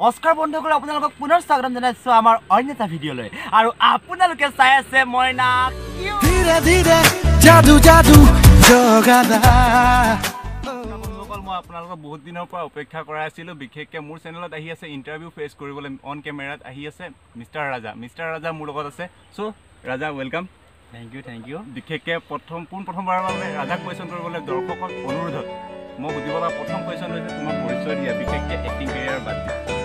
নমস্কাৰ বন্ধুসকল আপোনালোকক পুনৰ স্বাগতম জনাইছোঁ আমাৰ অন্য এটা ভিডিঅ'লৈ। আৰু আপোনালোকে চাই আছে মইনা ধীৰে ধীৰে জাদু জাদু জগাদা বন্ধুসকল মই আপোনালোকক বহুত দিনৰ পৰা অপেক্ষা কৰাই আছিলোঁ। বিশেষকৈ মোৰ চেনেলত আহি আছে ইণ্টাৰভিউ ফেচ কৰিবলৈ অন কেমেৰাত আহি আছে মিষ্টাৰ ৰাজা। মিষ্টাৰ ৰাজা মোৰ লগত আছে। So' Raja welcome thank you thank you বিশেষকৈ প্ৰথম পোন প্ৰথমবাৰৰ বাবে ৰাজাক কুৱেশ্যন কৰিবলৈ দৰ্শকৰ অনুৰোধত মই সুধিব লগা প্ৰথম কুৱেশ্যন হৈছে তোমাৰ পৰিচয় দিয়া বিশেষকৈ এক্টিং কেৰিয়াৰ বাদ। দিয়া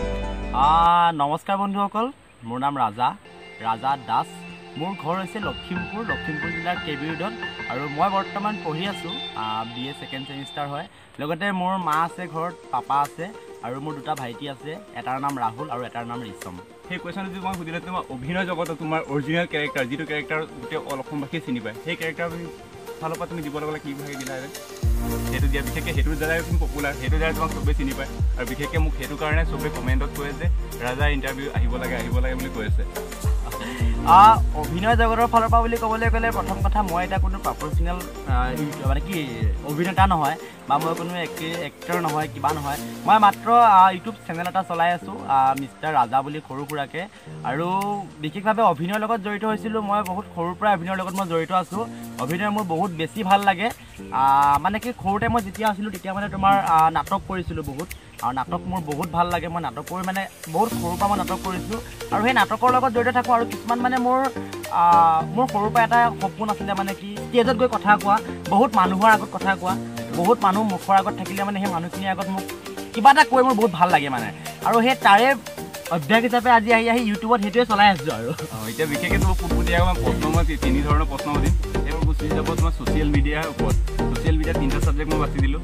নমস্কাৰ বন্ধুসকল মোৰ নাম ৰাজা ৰাজা দাস মোৰ ঘৰ হৈছে লখিমপুৰ লখিমপুৰ জিলাৰ কে বি ৰোডত আৰু মই বৰ্তমান পঢ়ি আছোঁ বি এ ছেকেণ্ড ছেমিষ্টাৰ হয় লগতে মোৰ মা আছে ঘৰত পাপা আছে আৰু মোৰ দুটা ভাইটি আছে এটাৰ নাম ৰাহুল আৰু এটাৰ নাম ৰিচম সেই কুৱেশ্যনটো মই সুধিলে তোমাৰ অভিনয় জগতত তোমাৰ অৰিজিনেল কেৰেক্টাৰ যিটো কেৰেক্টাৰ গোটেই অসমবাসীয়ে চিনি পায় সেই কেৰেক্টাৰ ফালৰ পৰা তুমি দিব লগা কি ভাগে দিলা? সেইটো দিয়া বিশেষকৈ সেইটোৰ দ্বাৰাই তুমি পপুলাৰ সেইটো দ্বাৰাই তোমাক চবেই চিনি পায়। আৰু বিশেষকৈ মোক সেইটো কাৰণে চবেই কমেণ্টত কৈ আছে ৰাজা ইণ্টাৰভিউ আহিব লাগে আহিব লাগে বুলি কৈ আছে। অভিনয় জগতৰ ফালৰ পৰা বুলি ক'বলৈ গ'লে প্ৰথম কথা মই এতিয়া কোনো প্ৰফেচনেল মানে কি অভিনেতা নহয় বা মই কোনো এক্টৰ নহয় কিবা নহয়। মই মাত্ৰ ইউটিউব চেনেল এটা চলাই আছোঁ মিষ্টাৰ ৰাজা বুলি সৰু সুৰাকৈ। আৰু বিশেষভাৱে অভিনয়ৰ লগত জড়িত হৈছিলোঁ মই বহুত সৰুৰ পৰাই অভিনয়ৰ লগত মই জড়িত আছোঁ। অভিনয় মোৰ বহুত বেছি ভাল লাগে। মানে কি সৰুতে মই যেতিয়া আছিলোঁ তেতিয়া মানে তোমাৰ নাটক কৰিছিলোঁ বহুত। আৰু নাটক মোৰ বহুত ভাল লাগে মই নাটক কৰি মানে বহুত সৰুৰ পৰা মই নাটক কৰিছোঁ। আৰু সেই নাটকৰ লগত জড়িত থাকোঁ আৰু কিছুমান মানে মোৰ আহ, মোৰ সৰুৰ পৰা এটা সপোন আছিলে মানে কি ষ্টেজত গৈ কথা কোৱা বহুত মানুহৰ আগত কথা কোৱা বহুত মানুহ মুখৰ আগত থাকিলে মানে সেই মানুহখিনিৰ আগত মোক কিবা এটা কৈ মোৰ বহুত ভাল লাগে মানে। আৰু সেই তাৰে অভ্যাস হিচাপে আজি আহি আহি ইউটিউবত সেইটোৱে চলাই আছোঁ আৰু। এতিয়া বিশেষকৈ প্ৰশ্ন মই তিনি ধৰণৰ প্ৰশ্ন সুধিম। সেইবোৰ গুচি যাব তোমাৰ ছ'চিয়েল মিডিয়াৰ ওপৰত। ছ'চিয়েল মিডিয়াত তিনিটা ছাবজেক্ট মই বাছি দিলোঁ।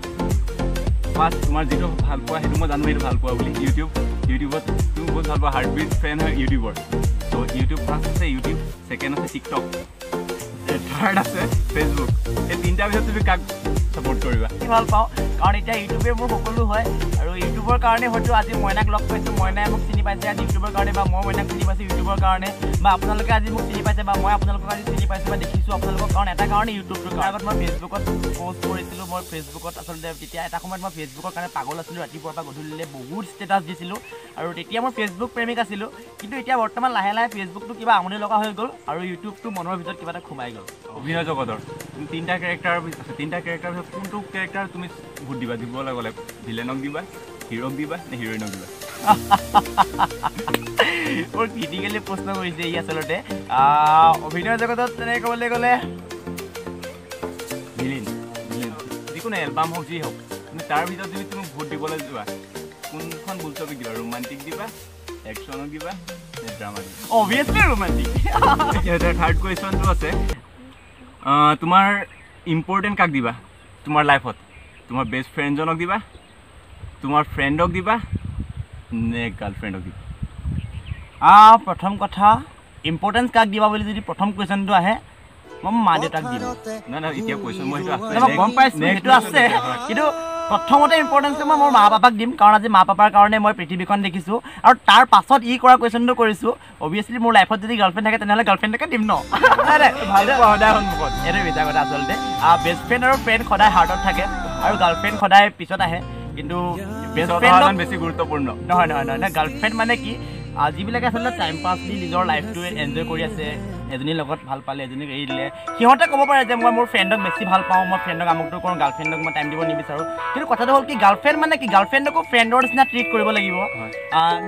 ফাৰ্ষ্ট তোমাৰ যিটো ভাল পোৱা সেইটো মই জানো সেইটো ভাল পোৱা বুলি। ইউটিউব ইউটিউবত তুমি বহুত ভাল পোৱা হাৰ্টবিট ফেন হয় ইউটিউবৰ ইউটিউব ফাৰ্ষ্ট আছে ইউটিউব ছেকেণ্ড আছে টিকটক থাৰ্ড আছে ফেচবুক এই তিনিটাৰ ভিতৰত তুমি কাক ছাপোৰ্ট কৰিবা? ভাল পাওঁ? কাৰণ এতিয়া ইউটিউবে মোৰ সকলো হয় আৰু ইউটিউবৰ কাৰণে হয়তো আজি মইনাক লগ পাইছোঁ মইনাই মোক চিনি পাইছে আজি ইউটিউবৰ কাৰণে বা মই মইনাক চিনি পাইছোঁ ইউটিউবৰ কাৰণে বা আপোনালোকে আজি মোক চিনি পাইছে বা মই আপোনালোকক আজি চিনি পাইছোঁ বা দেখিছোঁ আপোনালোকৰ কাৰণ এটা কাৰণে ইউটিউবটোৰ কাৰণ। আগত মই ফেচবুকত পষ্ট কৰিছিলোঁ মই ফেচবুকত আচলতে তেতিয়া এটা সময়ত মই ফেচবুকৰ কাৰণে পাগল আছিলোঁ ৰাতিপুৱাৰ পৰা গধূলিলৈ বহুত ষ্টেটাছ দিছিলোঁ আৰু তেতিয়া মই ফেচবুক প্ৰেমিক আছিলোঁ কিন্তু এতিয়া বৰ্তমান লাহে লাহে ফেচবুকটো কিবা আমনি লগা হৈ গ'ল আৰু ইউটিউবটো মনৰ ভিতৰত কিবা এটা সোমাই গ'ল। অভিনয় জগতৰ। তিনিটা কেৰেক্টাৰ আছে তিনিটা কেৰেক্টাৰ কোনটো কেৰেক্টাৰ তুমি ভোট দিবা? দিবলৈ গ'লে ভিলেনক দিবা? হিৰ'ক দিবা নে হিৰইনক দিবা বৰ ক্ৰিটিকেলি প্ৰশ্ন কৰিছে ই আচলতে অভিনয় জগতত তেনেকৈ ক'বলৈ গ'লে ভিলিন ভিলিন যিকোনো এলবাম হওক যি হওক তাৰ ভিতৰত যদি তুমি ভোট দিবলৈ যোৱা কোনখন বোলছবিক দিবা ৰোমান্টিক দিবা একশ্যনক দিবা নে ড্ৰামা দিবা অভিয়াছলি ৰোমান্টিক থাৰ্ড কুৱেশ্যনটো আছে তোমাৰ ইম্পৰ্টেণ্ট কাক দিবা তোমাৰ লাইফত তোমাৰ বেষ্ট ফ্ৰেণ্ডজনক দিবা তোমাৰ ফ্ৰেণ্ডক দিবা? নে গাৰ্লফ্ৰেণ্ডক দিবা? আহ, প্ৰথম কথা ইম্পৰ্টেঞ্চ কাক দিবা বুলি যদি প্ৰথম কুৱেশ্যনটো আহে মই মা দেউতাক দিম। নাই নাই এতিয়া কুৱেশ্যন মই সেইটো মই গম পাইছোঁ সেইটো আছে। কিন্তু প্ৰথমতে ইম্পৰ্টেঞ্চটো মই মোৰ মা পাপাক দিম কাৰণ আজি মা পাপাৰ কাৰণে মই পৃথিৱীখন দেখিছোঁ। আৰু তাৰ পাছত ই কৰা কুৱেশ্যনটো কৰিছোঁ। অভিয়াছলি মোৰ লাইফত যদি গাৰ্লফ্ৰেণ্ড থাকে তেনেহ'লে গাৰ্লফ্ৰেণ্ডকে দিম ন? সদায় সন্মুখত এইটো মিছা কথা আচলতে। বেষ্ট ফ্ৰেণ্ড আৰু ফ্ৰেণ্ড সদায় হাৰ্টত থাকে। আৰু গাৰ্লফ্ৰেণ্ড সদায় পিছত আহে। কিন্তু বেষ্ট বেছি গুৰুত্বপূৰ্ণ। নহয় নহয় নহয় নহয় গাৰ্লফ্ৰেণ্ড মানে কি? যিবিলাকে আচলতে টাইম পাছ দি নিজৰ লাইফটো এনজয় কৰি আছে এজনীৰ লগত ভাল পালে এজনীক এৰি দিলে সিহঁতে ক'ব পাৰে যে মই মোৰ ফ্ৰেণ্ডক বেছি ভাল পাওঁ মই ফ্ৰেণ্ডক আমুকটো কৰোঁ গাৰ্লফ্ৰেণ্ডক মই টাইম দিব নিবিচাৰোঁ। কিন্তু কথাটো হ'ল কি গাৰ্লফ্ৰেণ্ড মানে কি? গাৰ্লফ্ৰেণ্ডকো ফ্ৰেণ্ডৰ নিচিনা ট্ৰিট কৰিব লাগিব।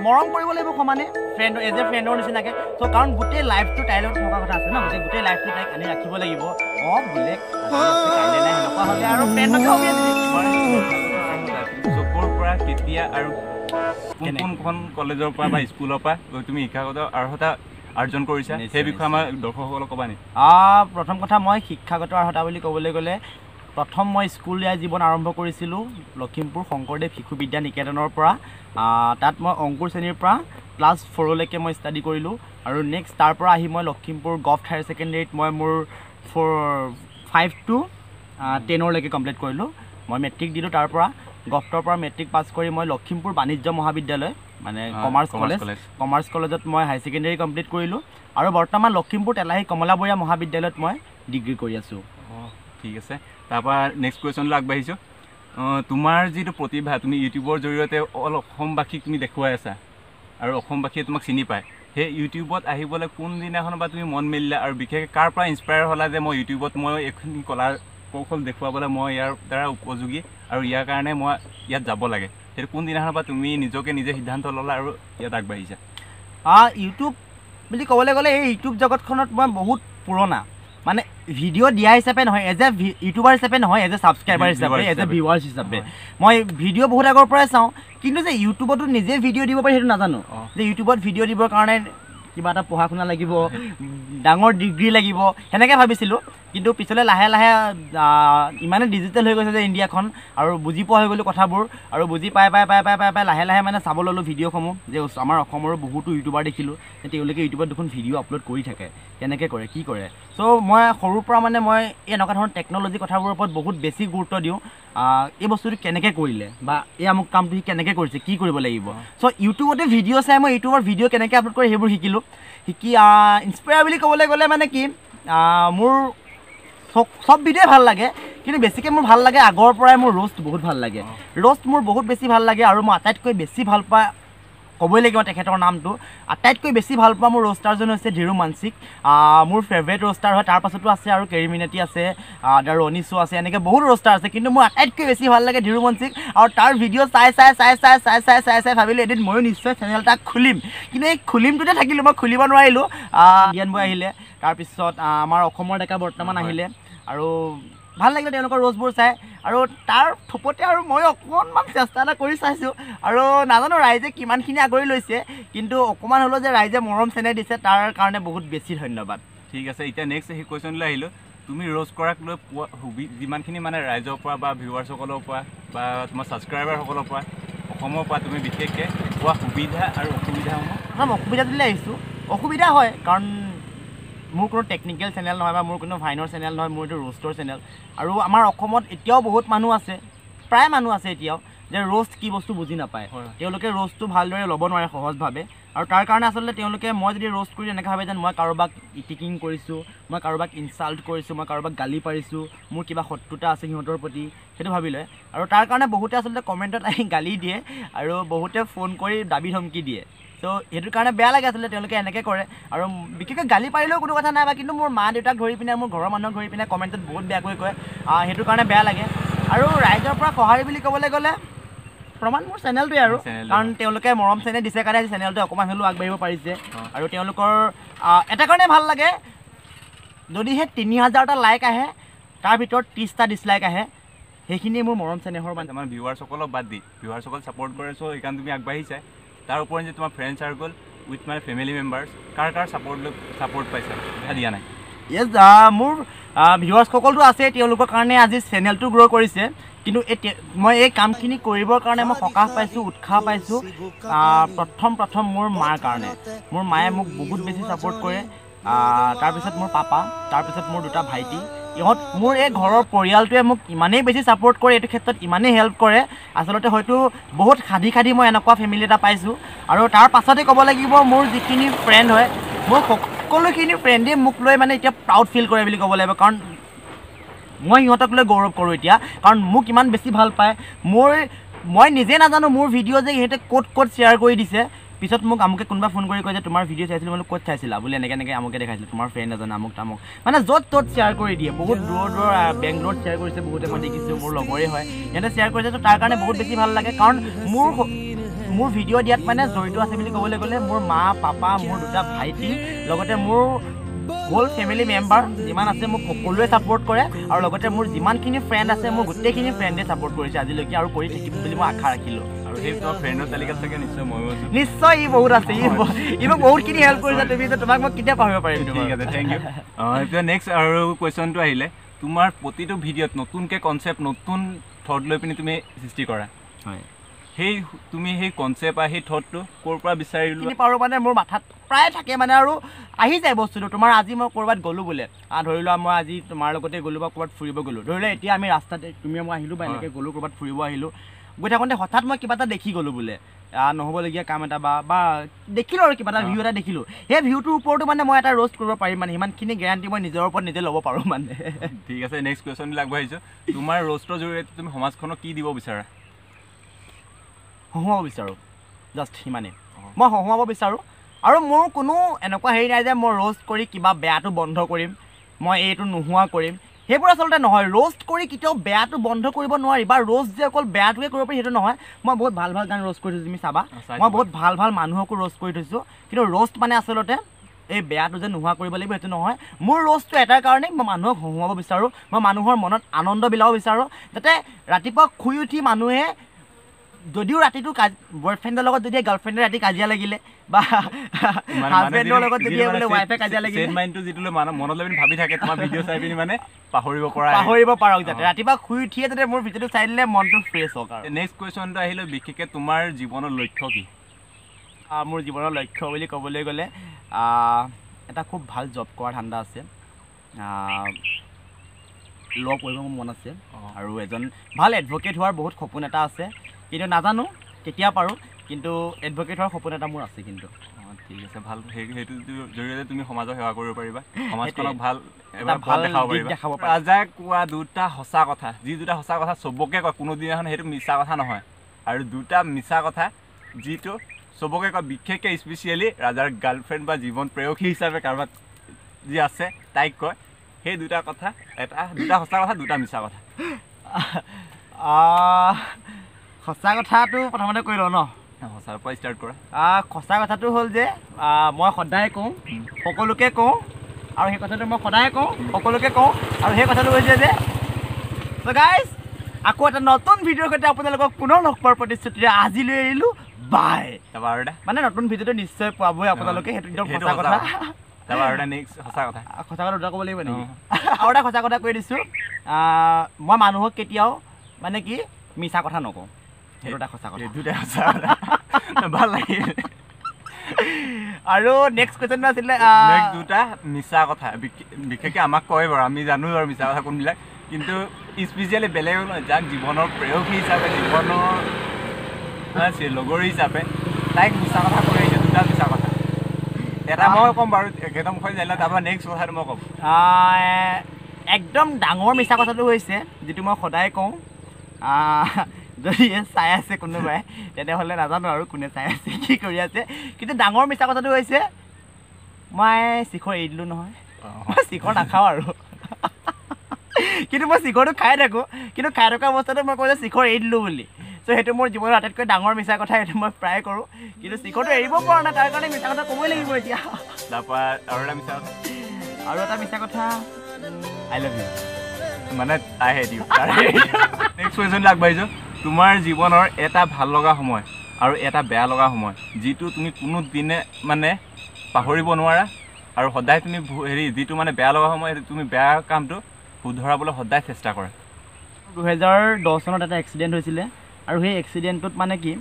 মৰম কৰিব লাগিব সমানে ফ্ৰেণ্ড এজ এ ফ্ৰেণ্ডৰ নিচিনাকৈ। চ' কাৰণ গোটেই লাইফটো তাইৰ লগত থকা কথা আছে ন গোটেই গোটেই লাইফটো তাইক আনি ৰাখিব লাগিব। অঁ বোলে সেনেকুৱা হ'লে আৰু ফ্ৰেণ্ডকে কেতিয়া আৰু কোন? কোনখন কলেজৰ পৰা বা স্কুলৰ পৰা গৈ তুমি শিক্ষাগত অৰ্হতা অৰ্জন কৰিছা? সেই বিষয়ে আমাৰ দৰ্শকসকলক ক'বা আহ, প্ৰথম কথা মই শিক্ষাগত অৰ্হতা বুলি ক'বলৈ গ'লে প্ৰথম মই স্কুলীয়া জীৱন আৰম্ভ কৰিছিলোঁ লখিমপুৰ শংকৰদেৱ শিশু বিদ্যা নিকেতনৰ পৰা। তাত মই অংকুৰ শ্ৰেণীৰ পৰা ক্লাছ ফ'ৰলৈকে মই ষ্টাডি কৰিলোঁ আৰু নেক্সট তাৰ পৰা আহি মই লখিমপুৰ গভট হায়াৰ ছেকেণ্ডেৰীত মই মোৰ ফ'ৰ ফাইভ টু টেনৰলৈকে কমপ্লিট কৰিলোঁ। মই মেট্ৰিক দিলোঁ তাৰ পৰা। গভটৰ পৰা মেট্ৰিক পাছ কৰি মই লখিমপুৰ বাণিজ্য মহাবিদ্যালয় মানে কমাৰ্চ কলেজ। কমাৰ্চ কলেজত মই হাই ছেকেণ্ডেৰী কমপ্লিট কৰিলোঁ আৰু বৰ্তমান লখিমপুৰ তেলাহী কমলাবৰীয়া মহাবিদ্যালয়ত মই ডিগ্ৰী কৰি আছোঁ। ঠিক আছে। তাৰপৰা নেক্সট কুৱেশ্যনলৈ আগবাঢ়িছোঁ। তোমাৰ যিটো প্ৰতিভা তুমি ইউটিউবৰ জৰিয়তে অল অসমবাসীক তুমি দেখুৱাই আছা আৰু অসমবাসীয়ে তোমাক চিনি পায় সেই ইউটিউবত আহিবলৈ কোনদিনাখনৰ পৰা তুমি মন মেলিলা আৰু বিশেষকৈ কাৰ পৰা ইনস্পায়াৰ হ'লা যে মই ইউটিউবত মই এইখিনি কলাৰ কৌশল দেখুৱাবলৈ মই ইয়াৰ দ্বাৰা উপযোগী? আৰু ইয়াৰ কাৰণে মই ইয়াত যাব লাগে সেইটো কোনদিনাখনৰ পৰা তুমি নিজকে নিজে সিদ্ধান্ত ল'লা আৰু ইয়াত আগবাঢ়িছা ইউটিউব বুলি ক'বলৈ গ'লে এই ইউটিউব জগতখনত মই বহুত পুৰণা মানে ভিডিঅ' দিয়া হিচাপে নহয় এজ এ ইউটিউবাৰ হিচাপে নহয় এজ এ ছাবস্ক্ৰাইবাৰ হিচাপে এজ এ। ভিউৱাৰ্ছ হিচাপে। মই ভিডিঅ' বহুত আগৰ পৰাই চাওঁ কিন্তু যে ইউটিউবতো নিজে ভিডিঅ' দিব পাৰি সেইটো নাজানো। যে ইউটিউবত ভিডিঅ' দিবৰ কাৰণে কিবা এটা পঢ়া শুনা লাগিব ডাঙৰ ডিগ্ৰী লাগিব সেনেকৈ ভাবিছিলোঁ কিন্তু পিছলৈ লাহে লাহে ইমানে ডিজিটেল হৈ গৈছে যে ইণ্ডিয়াখন আৰু বুজি পোৱা হৈ গ'লোঁ কথাবোৰ আৰু বুজি পাই পাই পাই পাই পাই পাই লাহে লাহে মানে চাব ল'লোঁ ভিডিঅ'সমূহ যে আমাৰ অসমৰো বহুতো ইউটিউবাৰ দেখিলোঁ যে তেওঁলোকে ইউটিউবত দেখোন ভিডিঅ' আপলোড কৰি থাকে কেনেকৈ কৰে কি কৰে। চ' মই সৰুৰ পৰা মানে মই এনেকুৱা ধৰণৰ টেকন'লজি কথাবোৰৰ ওপৰত বহুত বেছি গুৰুত্ব দিওঁ এই বস্তুটো কেনেকৈ কৰিলে বা এই আমুক কামটো সি কেনেকৈ কৰিছে কি কৰিব লাগিব। চ' ইউটিউবতে ভিডিঅ' চাই মই ইউটিউবৰ ভিডিঅ' কেনেকৈ আপলোড কৰে সেইবোৰ শিকিলোঁ। শিকি ইনস্পায়াৰ বুলি ক'বলৈ গ'লে মানে কি মোৰ চব চব ভিডিঅ'ই ভাল লাগে কিন্তু বেছিকৈ মোৰ ভাল লাগে আগৰ পৰাই মোৰ ৰ'ষ্ট বহুত ভাল লাগে। ৰ'ষ্ট মোৰ বহুত বেছি ভাল লাগে আৰু মই আটাইতকৈ বেছি ভাল পোৱা ক'বই লাগিব তেখেতৰ নামটো আটাইতকৈ বেছি ভাল পোৱা মোৰ ৰ'ষ্টাৰজন হৈছে ধীৰু মানচিক মোৰ ফেভৰেট ৰ'ষ্টাৰ হয় তাৰ পাছতো আছে আৰু কেৰিমিনেটি আছে দ্য ৰনিছো আছে এনেকৈ বহুত ৰ'ষ্টাৰ আছে কিন্তু মোৰ আটাইতকৈ বেছি ভাল লাগে ধীৰু মানচিক আৰু তাৰ ভিডিঅ' চাই চাই চাই চাই চাই চাই চাই চাই ভাবিলোঁ এদিন ময়ো নিশ্চয় চেনেল এটা খুলিম। কিন্তু এই খুলিমটোতে থাকিলোঁ মই খুলিব নোৱাৰিলোঁ। জ্ঞান বৈ আহিলে তাৰপিছত আমাৰ অসমৰ ডেকা বৰ্তমান। আহিলে। আৰু ভাল লাগিলে তেওঁলোকৰ ৰ'জবোৰ চাই। আৰু তাৰ থোপতে আৰু মই অকণমান চেষ্টা এটা কৰি চাইছোঁ। আৰু নাজানো ৰাইজে কিমানখিনি আগুৰি লৈছে কিন্তু অকণমান হ'লেও যে ৰাইজে মৰম চেনেহ দিছে তাৰ কাৰণে বহুত বেছি ধন্যবাদ। ঠিক আছে এতিয়া নেক্সট সেই কুৱেশ্যনলৈ আহিলোঁ। তুমি ৰ'জ কৰাক লৈ পোৱা সুবি যিমানখিনি মানে ৰাইজৰ পৰা বা ভিউৱাৰ্ছসকলৰ পৰা বা তোমাৰ ছাবস্ক্ৰাইবাৰসকলৰ পৰা অসমৰ পৰা তুমি বিশেষকৈ পোৱা সুবিধা আৰু অসুবিধাসমূহ? অসুবিধা দিলে আহিছোঁ। অসুবিধা হয় কাৰণ মোৰ কোনো টেকনিকেল চেনেল নহয় বা মোৰ কোনো ভাইনৰ চেনেল নহয় মোৰ এইটো ৰোষ্টৰ চেনেল আৰু আমাৰ অসমত এতিয়াও বহুত মানুহ আছে প্ৰায় মানুহ আছে এতিয়াও যে ৰোষ্ট কি বস্তু বুজি নাপায়। তেওঁলোকে ৰোষ্টটো ভালদৰে ল'ব নোৱাৰে সহজভাৱে। আৰু তাৰ কাৰণে আচলতে তেওঁলোকে মই যদি ৰোষ্ট কৰি এনেকৈ ভাবে যেন মই কাৰোবাক ইটিকিং কৰিছোঁ মই কাৰোবাক ইনচাল্ট কৰিছোঁ মই কাৰোবাক গালি পাৰিছোঁ মোৰ কিবা শত্ৰুতা আছে সিহঁতৰ প্ৰতি সেইটো ভাবি লয়। আৰু তাৰ কাৰণে বহুতে আচলতে কমেণ্টত আহি গালি দিয়ে আৰু বহুতে ফোন কৰি দাবী ধমকি দিয়ে। ত' সেইটো কাৰণে বেয়া লাগে আচলতে তেওঁলোকে এনেকৈ কৰে। আৰু বিশেষকৈ গালি পাৰিলেও কোনো কথা নাই বা কিন্তু মোৰ মা দেউতাক ধৰি পিনে মোৰ ঘৰৰ মানুহক ধৰি পিনে কমেণ্টত বহুত বেয়াকৈ কয়। সেইটো কাৰণে বেয়া লাগে। আৰু ৰাইজৰ পৰা সঁহাৰি বুলি ক'বলৈ গ'লে প্ৰমাণ মোৰ চেনেলটোৱে আৰু। কাৰণ তেওঁলোকে মৰম চেনেহ দিছে কাৰণে আজি চেনেলটো অকণমান হ'লেও আগবাঢ়িব পাৰিছে। আৰু তেওঁলোকৰ এটা কাৰণে ভাল লাগে যদিহে তিনি হাজাৰটা লাইক আহে তাৰ ভিতৰত ত্ৰিছটা ডিছলাইক আহে। সেইখিনিয়ে মোৰ মৰম চেনেহৰ মানে আমাৰ ভিউৱাৰ্ছসকলক বাদ দি ভিউৱাৰ্ছসকল ছাপৰ্ট কৰে চ' সেইকাৰণে তুমি আগবাঢ়িছা। তাৰ ওপৰত যে তোমাৰ friend circle with my family members কাৰ কাৰ ছাপৰ্ট লৈ ছাপৰ্ট পাইছা? দেখা দিয়া নাই। য়েছ মোৰ ভিউৱাৰ্ছসকলতো আছে তেওঁলোকৰ কাৰণে আজি চেনেলটো গ্ৰ' কৰিছে কিন্তু এই মই এই কামখিনি কৰিবৰ কাৰণে মই সকাহ পাইছোঁ উৎসাহ পাইছোঁ প্ৰথম প্ৰথম মোৰ মাৰ কাৰণে। মোৰ মায়ে মোক বহুত বেছি ছাপোৰ্ট কৰে তাৰপিছত মোৰ পাপা তাৰপিছত মোৰ দুটা ভাইটি ইহঁত মোৰ এই ঘৰৰ পৰিয়ালটোৱে মোক ইমানেই বেছি ছাপোৰ্ট কৰে এইটো ক্ষেত্ৰত ইমানেই হেল্প কৰে। আচলতে হয়তো বহুত সাধি সাধি মই এনেকুৱা ফেমিলি এটা পাইছোঁ। আৰু তাৰ পাছতে ক'ব লাগিব মোৰ যিখিনি ফ্ৰেণ্ড হয় মোৰ সকলোখিনি ফ্ৰেণ্ডেই মোক লৈ মানে এতিয়া প্ৰাউড ফিল কৰে বুলি ক'ব লাগিব। কাৰণ মই সিহঁতক লৈ গৌৰৱ কৰোঁ এতিয়া। কাৰণ মোক ইমান বেছি ভাল পায়। মোৰ মই নিজে নাজানো মোৰ ভিডিঅ' যে সিহঁতে ক'ত ক'ত শ্বেয়াৰ কৰি দিছে। পিছত মোক আমুকে কোনোবা ফোন কৰি কয় যে তোমাৰ ভিডিঅ' চাইছিলোঁ মানে ক'ত চাইছিলা? বুলি এনেকৈ এনেকৈ আমুকে দেখাইছিলোঁ। তোমাৰ ফ্ৰেণ্ড এজন আমুক তামুক। মানে য'ত ত'ত শ্বেয়াৰ কৰি দিয়ে। বহুত দূৰৰ দূৰৰ বেংগলোৰত শ্বেয়াৰ কৰিছে বহুতে মই দেখিছোঁ মোৰ লগৰে হয়। সিহঁতে শ্বেয়াৰ কৰিছে তো তাৰ কাৰণে বহুত বেছি ভাল লাগে। কাৰণ মোৰ মোৰ ভিডিঅ' দিয়াত মানে জড়িত আছে বুলি ক'বলৈ গ'লে মোৰ মা পাপা মোৰ দুটা ভাইটি লগতে মোৰ হ'ল ফেমিলি মেম্বাৰ যিমান আছে মোক সকলোৱে ছাপোৰ্ট কৰে আৰু লগতে মোৰ যিমানখিনি ফ্ৰেণ্ড আছে মোৰ গোটেইখিনি ফ্ৰেণ্ডে ছাপোৰ্ট কৰিছে আজিলৈকে আৰু কৰি থাকিম বুলি মই আশা ৰাখিলোঁ। আৰু নিশ্চয় ই বহুত আছে ই মোক বহুতখিনি হেল্প কৰিছে তুমি যে তোমাক মই কেতিয়া পাহৰিব পাৰিম ঠিক আছে থেংক ইউ এতিয়া নেক্সট আৰু কুৱেশ্যনটো আহিলে তোমাৰ প্ৰতিটো ভিডিঅ'ত নতুনকৈ কনচেপ্ট নতুন থট লৈ পিনি তুমি সৃষ্টি কৰা হয় সেই তুমি সেই কনচেপ্ট বা সেই থটটো ক'ৰ পৰা বিচাৰি লোৱা যিখিনি পাৰোঁ মানে মোৰ মাথাত প্ৰায় থাকে মানে আৰু আহি যায় বস্তুটো। তোমাৰ আজি মই ক'ৰবাত গ'লোঁ বোলে। ধৰি লোৱা মই আজি তোমাৰ লগতে গ'লোঁ বা ক'ৰবাত ফুৰিব গ'লোঁ। ধৰি লোৱা এতিয়া আমি ৰাস্তাতে তুমি মই আহিলোঁ বা এনেকৈ গ'লোঁ ক'ৰবাত ফুৰিব আহিলোঁ। গৈ থাকোঁতে হঠাৎ মই কিবা এটা দেখি গ'লোঁ বোলে। নহ'বলগীয়া কাম এটা বা বা দেখিলোঁ আৰু কিবা এটা ভিউ এটা দেখিলোঁ। সেই ভিউটোৰ ওপৰতো মানে মই এটা ৰ'ষ্ট কৰিব পাৰিম মানে সিমানখিনি গেৰাণ্টি মই নিজৰ ওপৰত নিজে ল'ব পাৰোঁ মানে। ঠিক আছে নেক্সট কুৱেশ্যনলৈ আগবাঢ়িছোঁ তোমাৰ ৰ'ষ্টৰ জৰিয়তে তুমি সমাজখনক কি দিব বিচাৰা? হহুৱাব বিচাৰোঁ জাষ্ট সিমানেই। মই হহুৱাব বিচাৰোঁ। আৰু মোৰ কোনো এনেকুৱা হেৰি নাই যে মই ৰ'ষ্ট কৰি কিবা বেয়াটো বন্ধ কৰিম মই এইটো নোহোৱা কৰিম। সেইবোৰ আচলতে নহয়। ৰ'ষ্ট কৰি কেতিয়াও বেয়াটো বন্ধ কৰিব নোৱাৰি বা ৰ'ষ্ট যে অকল বেয়াটোৱে কৰিব পাৰি সেইটো নহয়। মই বহুত ভাল ভাল গান ৰ'ষ্ট কৰি থৈছোঁ তুমি চাবা। মই। বহুত ভাল ভাল মানুহকো ৰ'ষ্ট কৰি থৈছোঁ। কিন্তু ৰ'ষ্ট মানে আচলতে এই বেয়াটো যে নোহোৱা কৰিব লাগিব সেইটো নহয়। মোৰ ৰ'ষ্টটো এটাৰ কাৰণেই মই মানুহক হহুৱাব বিচাৰোঁ। মই মানুহৰ মনত আনন্দ বিলাব বিচাৰোঁ। যাতে ৰাতিপুৱা শুই উঠি মানুহে যদিও ৰাতিটো বয়ফ্ৰেণ্ডৰ লগত যদি গাৰ্লফ্ৰেণ্ডে ৰাতি কাজিয়া লাগিলে বা হাজবেণ্ডৰ লগত যদি বোলে ৱাইফে কাজিয়া লাগিলে। মাইণ্ডটো যিটো লৈ মানুহ মনত লৈ পিনি ভাবি থাকে তোমাৰ ভিডিঅ' চাই পিনি মানে পাহৰিব পৰা পাহৰিব পাৰক যাতে। ৰাতিপুৱা শুই উঠিয়ে যাতে মোৰ ভিডিঅ'টো চাই দিলে মনটো ফ্ৰেছ হওক আৰু। নেক্সট কুৱেশ্যনটো আহিলে বিশেষকৈ তোমাৰ জীৱনৰ লক্ষ্য কি? মোৰ জীৱনৰ লক্ষ্য বুলি ক'বলৈ গ'লে এটা খুব ভাল জব কৰাৰ ধান্দা আছে। ল' পঢ়িব মোৰ মন আছে। আৰু এজন ভাল এডভকেট হোৱাৰ বহুত সপোন এটা আছে। কিন্তু নাজানো কেতিয়া পাৰোঁ কিন্তু এডভকেট হোৱাৰ সপোন এটা মোৰ আছে কিন্তু। ঠিক আছে ভাল। সেই সেইটো জৰিয়তে তুমি সমাজক সেৱা কৰিব পাৰিবা। সমাজখনক। ভাল ভাল দেখাব পাৰিবা। ৰাজাই কোৱা দুটা সঁচা কথা। যি দুটা সঁচা কথা চবকে কয় কোনোদিনাখন সেইটো মিছা কথা নহয়। আৰু দুটা মিছা কথা যিটো চবকে কয় বিশেষকৈ স্পেচিয়েলি ৰাজাৰ গাৰ্লফ্ৰেণ্ড বা জীৱন প্ৰেয়সী হিচাপে কাৰোবাক যি আছে তাইক কয়। সেই দুটা কথা এটা দুটা সঁচা কথা দুটা মিছা কথা। সঁচা কথাটো প্ৰথমতে কৈ লওঁ ন। সঁচাৰ পৰা ষ্টাৰ্ট কৰা। সঁচা কথাটো হ'ল যে মই সদায় কওঁ সকলোকে কওঁ আৰু সেই কথাটো মই সদায় কওঁ সকলোকে কওঁ আৰু সেই কথাটো হৈছে যে গাইজ আকৌ এটা নতুন ভিডিঅ'ৰ সৈতে আপোনালোকক পুনৰ লগ পোৱাৰ প্ৰতিশ্ৰুতিৰে আজিলৈ এৰিলোঁ বাই মানে নতুন ভিডিঅ'টো নিশ্চয় পাবই আপোনালোকে সেইটো একদম সঁচা কথা। সঁচা কথা। দুটা ক'ব লাগিব নেকি? আৰু এটা সঁচা কথা কৈ দিছোঁ মই মানুহক কেতিয়াও মানে কি মিছা কথা নকওঁ। এটা সঁচা কথা। দুটাই সঁচা কথা। ভাল লাগিল। আৰু নেক্সট কুৱেশ্যনটো আছিলে দুটা মিছা কথা। বিশে- বিশেষকৈ আমাক কয় বাৰু আমি জানো বাৰু মিছা কথা কোনবিলাক। কিন্তু স্পেচিয়েলি বেলেগক নহয় যাক জীৱনৰ প্ৰেয়সী হিচাপে জীৱনৰ লগৰী হিচাপে তাইক মিছা কথা কৈ আহিছে দুটা মিছা কথা। এটা মই ক'ম বাৰু একেদম মুখত জানিলে তাৰপৰা নেক্সট কথাটো মই ক'ম। একদম ডাঙৰ মিছা কথাটো হৈছে যিটো মই সদায় কওঁ। যদি চাই আছে কোনোবাই তেনেহ'লে নাজানো আৰু কোনে চাই আছে কি কৰি আছে। কিন্তু ডাঙৰ মিছা কথাটো হৈছে মই শিখৰ এৰি দিলোঁ নহয়। মই শিখৰ নাখাওঁ আৰু। কিন্তু মই শিখৰটো খাই থাকোঁ কিন্তু খাই থকা অৱস্থাতে মই কওঁ যে শিখৰ এৰি দিলোঁ বুলি। চ' সেইটো মোৰ জীৱনৰ আটাইতকৈ ডাঙৰ মিছা কথা সেইটো মই প্ৰায় কৰোঁ। কিন্তু শিখৰটো এৰিব পৰা নাই তাৰ কাৰণে মিছা কথা ক'বই লাগিব এতিয়া। তাৰপৰা আৰু এটা মিছা কথা। আৰু এটা মিছা কথা আই লাভ ইউ মানে তাইহে দিওঁ নেক্সট কুৱেশ্যনলৈ আগবাঢ়িছোঁ। তোমাৰ জীৱনৰ এটা ভাল লগা সময় আৰু এটা বেয়া লগা সময় যিটো তুমি কোনো দিনে মানে পাহৰিব নোৱাৰা। আৰু সদায় তুমি হেৰি যিটো মানে বেয়া লগা সময় তুমি বেয়া কামটো শুধৰাবলৈ সদায় চেষ্টা কৰা। দুহেজাৰ দহ চনত এটা এক্সিডেণ্ট হৈছিলে। আৰু সেই এক্সিডেণ্টটোত মানে কি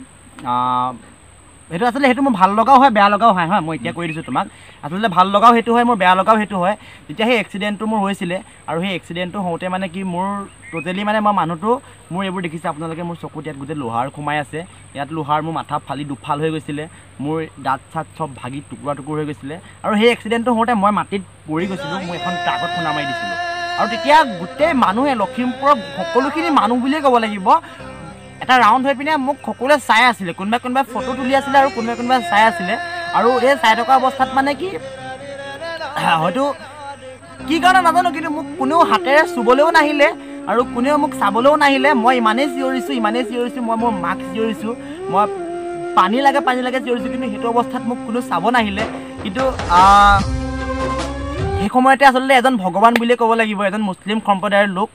সেইটো আচলতে সেইটো মোৰ ভাল লগাও হয় বেয়া লগাও হয় হয় মই এতিয়া কৈ দিছোঁ তোমাক। আচলতে ভাল লগাও সেইটো হয় মোৰ বেয়া লগাও সেইটো হয়। যেতিয়া সেই এক্সিডেণ্টটো মোৰ হৈছিলে আৰু সেই এক্সিডেণ্টটো হওঁতে মানে কি মোৰ ট'টেলি মানে মই মানুহটো মোৰ এইবোৰ দেখিছে আপোনালোকে মোৰ চকুত ইয়াত গোটেই লোহাৰ সোমাই আছে। ইয়াত লোহাৰ মোৰ মাথা ফালি দুফাল হৈ গৈছিলে মোৰ দাঁত চাত চব ভাগি টুকুৰা টুকুৰ হৈ গৈছিলে আৰু সেই এক্সিডেণ্টটো হওঁতে মই মাটিত পৰি গৈছিলোঁ মই এখন ট্ৰাকত খুন্দা মাৰি দিছিলোঁ। আৰু তেতিয়া গোটেই মানুহে লখিমপুৰৰ সকলোখিনি মানুহ বুলিয়ে ক'ব লাগিব এটা ৰাউণ্ড হৈ পিনে মোক সকলোৱে চাই আছিলে। কোনোবাই কোনোবাই ফটো তুলি আছিলে আৰু কোনোবাই কোনোবাই চাই আছিলে। আৰু এই চাই থকা অৱস্থাত মানে কি হয়তো কি কাৰণে নাজানো কিন্তু মোক কোনেও হাতেৰে চুবলৈও নাহিলে আৰু কোনেও মোক চাবলৈও নাহিলে। মই ইমানেই চিঞৰিছোঁ ইমানেই চিঞৰিছোঁ মই মোৰ মাক চিঞৰিছোঁ মই পানী লাগে পানী লাগে চিঞৰিছোঁ কিন্তু সেইটো অৱস্থাত মোক কোনো চাব নাহিলে। কিন্তু সেই সময়তে আচলতে এজন ভগৱান বুলিয়ে ক'ব লাগিব এজন মুছলিম সম্প্ৰদায়ৰ লোক।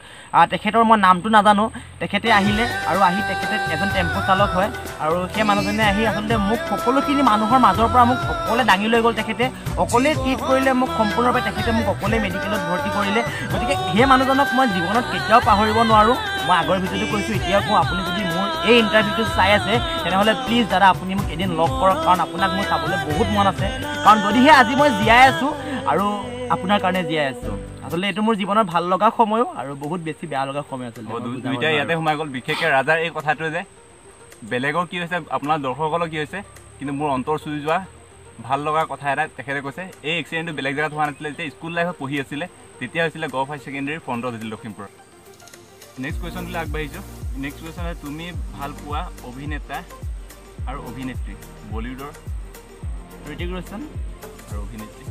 তেখেতৰ মই নামটো নাজানো। তেখেতে আহিলে আৰু আহি তেখেতে এজন টেম্পু চালক হয় আৰু সেই মানুহজনে আহি আচলতে মোক সকলোখিনি মানুহৰ মাজৰ পৰা মোক অকলে দাঙি লৈ গ'ল তেখেতে। অকলেই ট্ৰিট কৰিলে মোক সম্পূৰ্ণৰূপে তেখেতে মোক অকলে মেডিকেলত ভৰ্তি কৰিলে। গতিকে সেই মানুহজনক মই জীৱনত কেতিয়াও পাহৰিব নোৱাৰোঁ। মই আগৰ ভিডিঅ'টো কৈছোঁ এতিয়াও কওঁ আপুনি যদি মোৰ এই ইণ্টাৰভিউটো চাই আছে তেনেহ'লে প্লিজ দাদা আপুনি মোক এদিন লগ কৰক। কাৰণ আপোনাক মোৰ চাবলৈ বহুত মন আছে। কাৰণ যদিহে আজি মই জীয়াই আছোঁ আৰু আপোনাৰ কাৰণে জীয়াই আছোঁ। আচলতে এইটো মোৰ জীৱনৰ ভাল লগা সময়ো আৰু বহুত বেছি বেয়া লগা সময় বুজাব দুইটাই ইয়াতে। সোমাই গ'ল। বিশেষকৈ ৰাজাৰ এই কথাটোৱে যে বেলেগৰ কি হৈছে আপোনাৰ দৰ্শকসকলৰ কি হৈছে কিন্তু মোৰ অন্তৰ চুই যোৱা ভাল লগা কথা এটা তেখেতে কৈছে এই এক্সিডেণ্টটো বেলেগ জেগাত হোৱা নাছিলে যেতিয়া স্কুল লাইফত পঢ়ি আছিলে তেতিয়া হৈছিলে গভ হাই ছেকেণ্ডেৰী ফ্ৰণ্টত হৈছিল লখিমপুৰত নেক্সট কুৱেশ্যনলৈ আগবাঢ়িছোঁ। নেক্সট কুৱেশ্যন হয় তুমি ভাল পোৱা অভিনেতা আৰু অভিনেত্ৰী? বলিউডৰ ঋতিক ৰোশন আৰু অভিনেত্ৰী।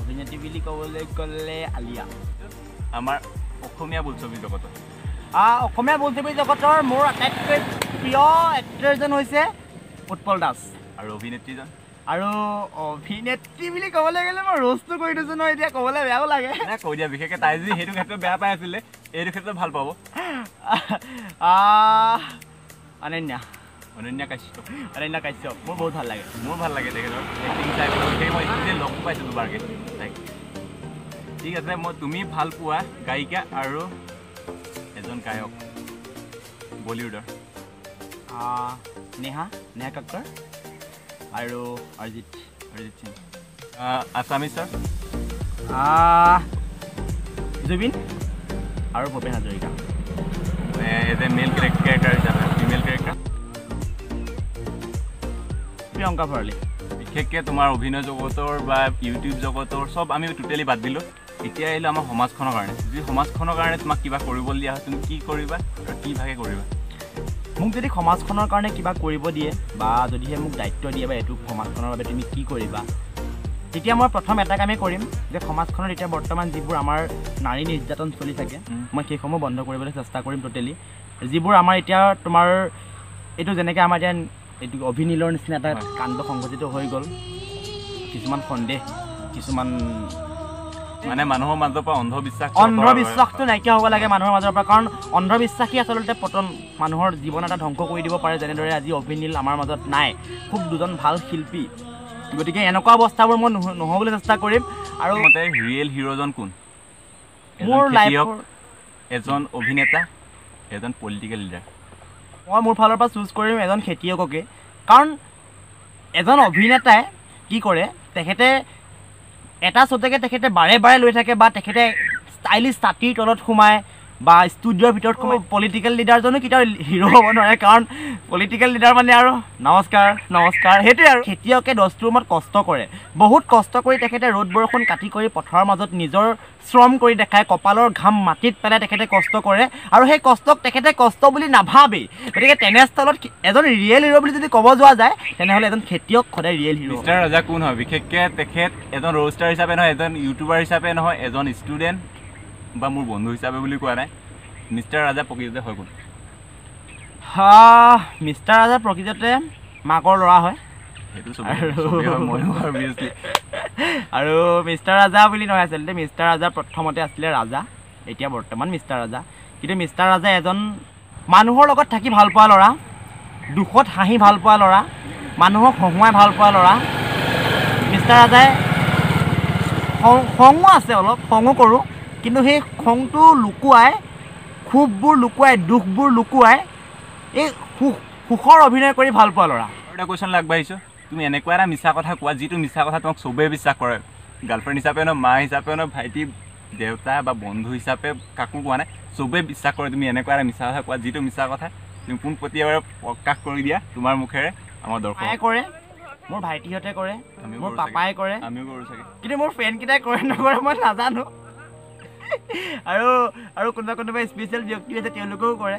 অভিনেত্ৰী বুলি ক'বলৈ গ'লে আলিয়া আমাৰ অসমীয়া বোলছবি জগতত অসমীয়া বোলছবি জগতৰ মোৰ আটাইতকৈ প্ৰিয় এক্টৰ এজন হৈছে উৎপল দাস আৰু অভিনেত্ৰীজন আৰু অভিনেত্ৰী বুলি ক'বলৈ গ'লে মই ৰোজটো কৰি দিছোঁ নহয় এতিয়া ক'বলৈ বেয়াও লাগে কৈ দিয়া বিশেষকৈ তাই যদি সেইটো ক্ষেত্ৰত বেয়া পাই আছিলে এইটো ক্ষেত্ৰত ভাল পাব। আহ, অনন্যা অনন্যা কাশ্যপ অনন্যা কাশ্যপ মোৰ বহুত ভাল লাগে মোৰ ভাল লাগে তেখেতৰ চাই বিশেষকৈ মই লগো পাইছোঁ দুবাৰকৈ তাইক ঠিক আছে মই তুমি ভাল পোৱা গায়িকা আৰু এজন গায়ক বলিউডৰ নেহা নেহা কক্কৰ আৰু অৰিজিত অৰিজিত সিং আছামিছৰ আহ, জুবিন আৰু Bhupen Hazarika as a male character হিচাপে ফিমেল কেৰেক্টাৰ প্ৰিয়ংকা ভৰালী। বিশেষকৈ তোমাৰ অভিনয় জগতৰ বা ইউটিউব জগতৰ চব আমি টোটেলি বাদ দিলোঁ। এতিয়া আহিলোঁ আমাৰ সমাজখনৰ কাৰণে। যদি সমাজখনৰ কাৰণে তোমাক কিবা কৰিবলৈ দিয়া হয় তুমি কি কৰিবা আৰু কি ভাগে কৰিবা? মোক যদি সমাজখনৰ কাৰণে কিবা কৰিব দিয়ে বা যদিহে মোক দায়িত্ব দিয়ে বা এইটো সমাজখনৰ বাবে তুমি কি কৰিবা তেতিয়া মই প্ৰথম এটা কামেই কৰিম যে সমাজখনত এতিয়া বৰ্তমান যিবোৰ আমাৰ নাৰী নিৰ্যাতন চলি থাকে। মই সেইসমূহ বন্ধ কৰিবলৈ চেষ্টা কৰিম ট'টেলি যিবোৰ আমাৰ এতিয়া তোমাৰ এইটো যেনেকৈ আমাৰ এতিয়া এইটো অভিনীলৰ নিচিনা এটা। কাণ্ড সংঘটিত হৈ গ'ল। কিছুমান সন্দেহ কিছুমান মানে মানুহৰ মাজৰ পৰা অন্ধবিশ্বাস অন্ধবিশ্বাসটো নাইকিয়া হ'ব লাগে মানুহৰ মাজৰ পৰা। কাৰণ অন্ধবিশ্বাসী আচলতে পতন মানুহৰ জীৱন এটা ধ্বংস কৰি দিব পাৰে যেনেদৰে আজি অভিনীল আমাৰ মাজত নাই। খুব দুজন ভাল শিল্পী। গতিকে এনেকুৱা অৱস্থাবোৰ মই নোহ- নহ'বলৈ চেষ্টা কৰিম। আৰু মতে ৰিয়েল হিৰ'জন কোন? মোৰ লাইফৰ এজন অভিনেতা এজন পলিটিকেল লিডাৰ মই মোৰ ফালৰ পৰা চুজ কৰিম এজন খেতিয়ককে। কাৰণ এজন অভিনেতাই কি কৰে তেখেতে এটা শ্ব'টেকে তেখেতে বাৰে বাৰে লৈ থাকে বা তেখেতে ষ্টাইলিছ ছাতিৰ তলত সোমায়। বা ষ্টুডিঅ'ৰ ভিতৰত সোমাই পলিটিকেল লিডাৰজনো কেতিয়াও হিৰ' হ'ব নোৱাৰে। কাৰণ পলিটিকেল লিডাৰ মানে আৰু নমস্কাৰ নমস্কাৰ সেইটোৱে আৰু। খেতিয়কে দহটোৰ ৰুমত কষ্ট কৰে। বহুত কষ্ট কৰি তেখেতে ৰ'দ বৰষুণ কাটি কৰি পথাৰৰ মাজত নিজৰ শ্ৰম কৰি দেখায় কপালৰ ঘাম মাটিত পেলাই তেখেতে কষ্ট কৰে। আৰু সেই কষ্টক তেখেতে কষ্ট বুলি নাভাবেই। গতিকে তেনেস্থলত এজন ৰিয়েল হিৰ' বুলি যদি ক'ব যোৱা যায় তেনেহ'লে এজন খেতিয়ক সদায় ৰিয়েল হিৰ' ৰাজা কোন হয়? বিশেষকৈ তেখেত এজন ৰ'ষ্টাৰ হিচাপে নহয় এজন ইউটিউবাৰ হিচাপে নহয় এজন ষ্টুডেণ্ট বা মোৰ বন্ধু হিচাপে বুলি কোৱা নাই মিষ্টাৰ ৰাজা প্ৰকৃততে হয় কোন হা মিষ্টাৰ ৰাজা প্ৰকৃততে মাকৰ ল'ৰা হয়। আৰু- মিষ্টাৰ ৰাজা বুলি নহয় আচলতে মিষ্টাৰ ৰাজা প্ৰথমতে আছিলে ৰাজা এতিয়া বৰ্তমান মিষ্টাৰ ৰাজা। কিন্তু মিষ্টাৰ ৰাজা এজন মানুহৰ লগত থাকি ভাল পোৱা ল'ৰা দুখত হাঁহি ভাল পোৱা ল'ৰা মানুহক হহুৱাই ভাল পোৱা ল'ৰা। মিষ্টাৰ ৰাজাই খঙো আছে অলপ খঙো কৰোঁ। কিন্তু সেই খংটো লুকুৱাই ক্ষোভবোৰ লুকুৱাই দুখবোৰ লুকুৱাই এই সুখ সুখৰ অভিনয় কৰি ভাল পোৱা ল'ৰা। আৰু এটা কুৱেশ্যন আগবাঢ়িছোঁ। তুমি এনেকুৱা এটা মিছা কথা কোৱা যিটো মিছা কথা তোমাক চবেই বিশ্বাস কৰে। গাৰ্লফ্ৰেণ্ড হিচাপে নহয় মা হিচাপে নহয় ভাইটি দেউতা বা বন্ধু হিচাপে কাকো কোৱা নাই। চবেই বিশ্বাস কৰে তুমি এনেকুৱা এটা মিছা কথা কোৱা যিটো মিছা কথা তুমি পোনপটীয়াকৈ প্ৰকাশ কৰি দিয়া তোমাৰ মুখেৰে আমাৰ দৰ্শক কৰে মোৰ ভাইটিহঁতে কৰে মোৰ পাপাই। কৰে। আমিও কৰোঁ চাগে। কিন্তু মোৰ ফ্ৰেণ্ডকেইটাই কৰে নকৰে মই নাজানো। আৰু আৰু কোনোবা কোনোবা স্পেচিয়েল ব্যক্তি আছে তেওঁলোকেও কৰে।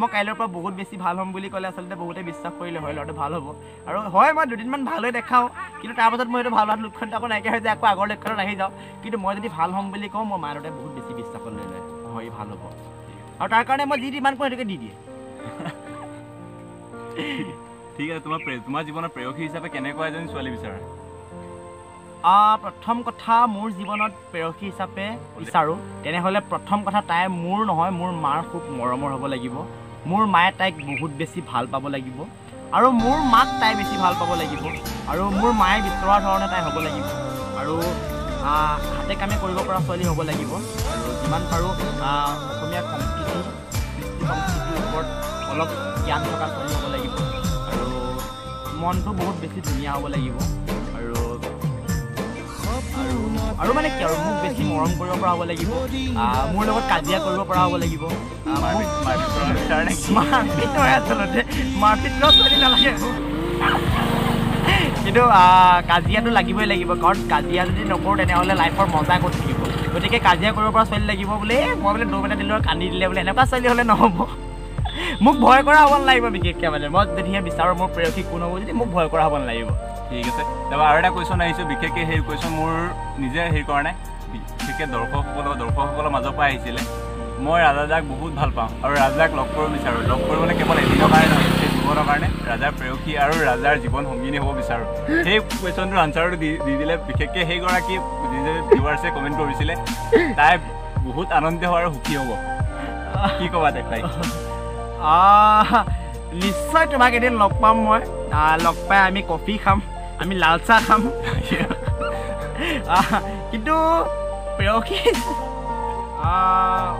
মই কাইলৈৰ পৰা বহুত বেছি ভাল হ'ম বুলি ক'লে আচলতে বহুতে বিশ্বাস কৰিলে হয় ল'ৰাটো ভাল হ'ব। আৰু হয় মই দুদিনমান ভাল হৈ দেখাওঁ কিন্তু তাৰপাছত মই এইটো ভাল হোৱাৰ লক্ষণটো আকৌ নাইকিয়া হৈ যায় আকৌ আগৰ লক্ষণত আহি যাওঁ। কিন্তু মই যদি ভাল হ'ম বুলি কওঁ মোৰ মা দেউতাই বহুত বেছি বিশ্বাসত লৈ লয় হয় ভাল হ'ব। আৰু তাৰ কাৰণে মই যি ডিমাণ্ড কৰোঁ সেইটোকে দি দিয়ে। ঠিক আছে তোমাৰ তোমাৰ জীৱনৰ প্ৰেয়সী হিচাপে কেনেকুৱা এজনী ছোৱালী বিচাৰা? প্ৰথম কথা মোৰ জীৱনত প্ৰেয়সী হিচাপে বিচাৰোঁ। তেনেহ'লে প্ৰথম কথা তাই মোৰ নহয় মোৰ মাৰ খুব মৰমৰ হ'ব লাগিব। মোৰ মায়ে তাইক বহুত বেছি ভাল পাব লাগিব। আৰু মোৰ মাক তাই বেছি ভাল পাব লাগিব। আৰু মোৰ মায়ে বিচৰা ধৰণে তাই হ'ব লাগিব। আৰু হাতে কামে কৰিব পৰা ছোৱালী হ'ব লাগিব। আৰু যিমান পাৰোঁ অসমীয়া সংস্কৃতি কৃষ্টি সংস্কৃতিৰ ওপৰত অলপ জ্ঞান থকা ছোৱালী হ'ব লাগিব। আৰু মনটো বহুত বেছি ধুনীয়া হ'ব লাগিব। আৰু মানে কি আৰু মোক বেছি মৰম কৰিব পৰা হ'ব লাগিব মোৰ লগত কাজিয়া কৰিব পৰা হ'ব লাগিব আচলতে মাৰপিট ছোৱালী নালাগে কিন্তু কাজিয়াটো লাগিবই লাগিব কাৰণ কাজিয়া যদি নকৰোঁ তেনেহ'লে লাইফৰ মজা ক'ত থাকিব? গতিকে কাজিয়া কৰিব পৰা ছোৱালী লাগিব বোলে "এই, মই বোলে দৌৰ এটা দিলোঁ কান্দি দিলে বোলে এনেকুৱা ছোৱালী হ'লে নহ'ব। মোক ভয় কৰা হ'ব নালাগিব বিশেষকৈ মানে মই যদিহে বিচাৰোঁ মোৰ প্ৰেয়সী কোন হ'ব যদি মোক ভয় কৰা হ'ব নালাগিব। ঠিক আছে। তাৰপৰা আৰু এটা কুৱেশ্যন আহিছোঁ বিশেষকৈ সেই কুৱেশ্যন মোৰ নিজে হেৰি কৰা নাই। বিশেষকৈ দৰ্শকসকলৰ দৰ্শকসকলৰ মাজৰ পৰা আহিছিলে। মই ৰাজাদাক বহুত ভাল পাওঁ আৰু ৰাজাক লগ কৰিব বিচাৰোঁ। লগ কৰিবলৈ কেৱল এদিনৰ কাৰণে নহয় সেই জীৱনৰ কাৰণে ৰাজাৰ প্ৰেয়সী আৰু ৰাজাৰ জীৱন সংগিনী হ'ব বিচাৰোঁ। সেই কুৱেশ্যনটোৰ আনচাৰটো দি দি দিলে বিশেষকৈ সেইগৰাকী যিজনে ভিউৱাৰ্ছে কমেণ্ট কৰিছিলে তাই বহুত আনন্দিত হ'ব আৰু সুখী হ'ব। কি ক'বা আহ, নিশ্চয় তোমাক এদিন লগ পাম মই। লগ পাই আমি কফি খাম। আমি লাল চাহ খাম। কিন্তু প্ৰেয়সী আহ,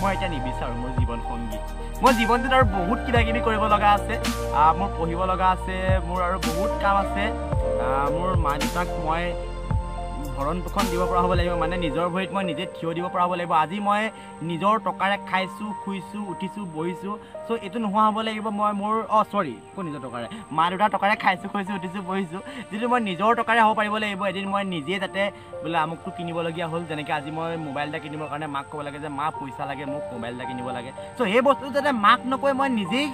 মই এতিয়া নিবিচাৰোঁ মোৰ জীৱন সংগী। মোৰ জীৱনটোত আৰু বহুত কিবা কিবি কৰিব লগা আছে। মোৰ পঢ়িব লগা আছে মোৰ আৰু বহুত কাম আছে। মোৰ মা দেউতাক মই ভৰণ পোষণ দিব পৰা হ'ব লাগিব। মানে নিজৰ ভৰিত মই নিজে থিয় দিব পৰা হ'ব লাগিব। আজি মই নিজৰ টকাৰে খাইছোঁ শুইছোঁ উঠিছোঁ বহিছোঁ চ' এইটো নোহোৱা হ'ব লাগিব। মই মোৰ অঁ চৰি কোন নিজৰ টকাৰে? মা দেউতাৰ টকাৰে খাইছোঁ শুইছোঁ উঠিছোঁ বহিছোঁ। যিটো মই নিজৰ টকাৰে হ'ব পাৰিব লাগিব এদিন মই নিজে যাতে বোলে আমুকটো কিনিবলগীয়া হ'ল যেনেকৈ আজি মই মোবাইল এটা কিনিবৰ কাৰণে মাক ক'ব লাগে যে মা পইচা লাগে মোক মোবাইল এটা কিনিব লাগে। চ' সেই বস্তুটো যাতে মাক নকৈ মই নিজেই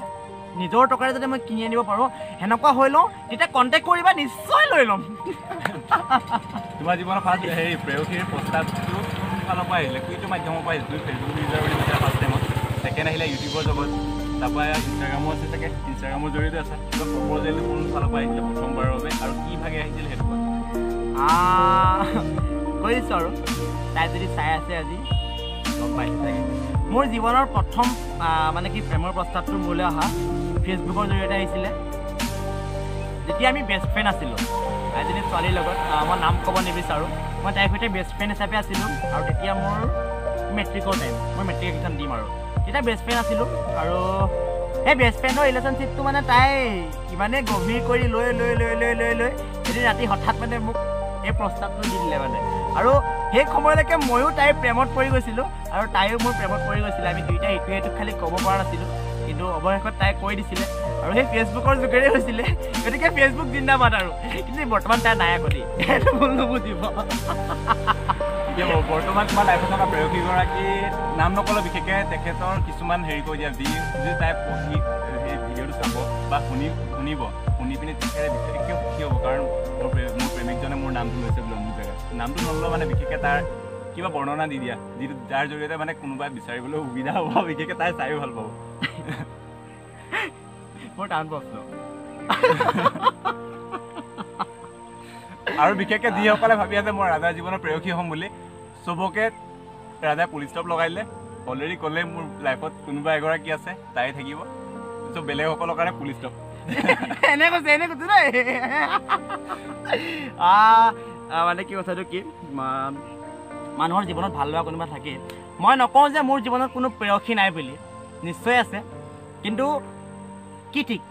নিজৰ টকাৰে যাতে মই কিনি আনিব পাৰোঁ সেনেকুৱা হৈ লওঁ তেতিয়া কণ্টেক্ট কৰিবা নিশ্চয় লৈ ল'ম। তোমাৰ জীৱনৰ ফাৰ্ষ্ট হেৰি প্ৰেয়সীৰ প্ৰস্তাৱটো কোন ফালৰ পৰা আহিলে কোনটো মাধ্যমৰ পৰা আহিছিলে ফেচবুক ইউজাৰ বুলি কৈছা ফাৰ্ষ্ট টাইমত ছেকেণ্ড আহিলে ইউটিউবৰ জগত তাৰপৰা ইনষ্টাগ্ৰামো আছে চাগে ইনষ্টাগ্ৰামৰ জৰিয়তে আছে। কিবা প্ৰপ'জেলটো কোন ফালৰ পৰা আহিছিলে প্ৰথমবাৰৰ বাবে আৰু কি ভাগে আহিছিল সেইটো কৈ দিছোঁ আৰু তাই যদি চাই আছে আজি গম পাইছে চাগে মোৰ জীৱনৰ প্ৰথম মানে কি প্ৰেমৰ প্ৰস্তাৱটো মোলৈ অহা। ফেচবুকৰ জৰিয়তে আহিছিলে। যেতিয়া আমি বেষ্ট ফ্ৰেণ্ড আছিলোঁ এজনী ছোৱালীৰ লগত মই নাম ক'ব নিবিচাৰোঁ। মই তাইৰ সৈতে বেষ্ট ফ্ৰেণ্ড হিচাপে আছিলোঁ আৰু তেতিয়া মোৰ মেট্ৰিকৰ টাইম মই মেট্ৰিক এক্সাম দিম আৰু। তেতিয়া বেষ্ট ফ্ৰেণ্ড আছিলোঁ আৰু সেই বেষ্ট ফ্ৰেণ্ডৰ ৰিলেশ্যনশ্বিপটো মানে তাই ইমানেই গভীৰ কৰি লৈ লৈ লৈ লৈ লৈ লৈ এদিন ৰাতি হঠাৎ মানে মোক এই প্ৰস্তাৱটো দি দিলে মানে। আৰু সেই সময়লৈকে ময়ো তাইৰ প্ৰেমত পৰি গৈছিলোঁ আৰু তাইও মোৰ প্ৰেমত পৰি গৈছিলে। আমি দুয়োটাই ইটোৱে সিটোক খালি ক'ব পৰা নাছিলোঁ। কিন্তু অৱশেষত তাই কৈ দিছিলে। আৰু সেই ফেচবুকৰ যোগেৰে হৈছিলে। গতিকে ফেচবুক জিন্দাবাদ আৰু। কিন্তু বৰ্তমান তাই নাই আকৌ দেই ভুল নুবুজিব। বৰ্তমান তোমাৰ লাইফত থকা প্ৰেয়সীগৰাকী নাম নক'লে বিশেষকৈ তেখেতৰ কিছুমান হেৰি কৰি দিয়া যি যি তাই পঢ়ি সেই ভিডিঅ'টো চাব বা শুনি শুনিব। শুনি পিনি তেখেতে বিশেষকৈ সুখী হ'ব। কাৰণ মোৰ মোৰ প্ৰেমিকজনে মোৰ নামটো লৈছে বোলে মোৰ জেগাত। নামটো নল'লেও মানে বিশেষকৈ তাৰ কিবা বৰ্ণনা দি দিয়া যিটো যাৰ জৰিয়তে মানে কোনোবাই বিচাৰিবলৈ সুবিধা হ'ব বিশেষকৈ তাই চায়ো ভাল পাব। মোৰ টান প্ৰশ্ন। আৰু বিশেষকৈ যিসকলে ভাবি আছে মই ৰাজাৰ জীৱনৰ প্ৰেয়সী হ'ম বুলি চবকে ৰাজাই পুলিচ ষ্টপ লগাই দিলে। অলৰেডি ক'লে মোৰ লাইফত কোনোবা এগৰাকী আছে তাই থাকিব। চ' বেলেগসকলৰ কাৰণে পুলিচ ষ্টপ। এনে কৈছে এনে কৈছে দেই। মানে কি কথাটো কি? মানুহৰ জীৱনত ভাল লগা কোনোবা থাকে মই নকওঁ যে মোৰ জীৱনত কোনো প্ৰেয়সী নাই বুলি। নিশ্চয় আছে। কিন্তু কি ঠিক?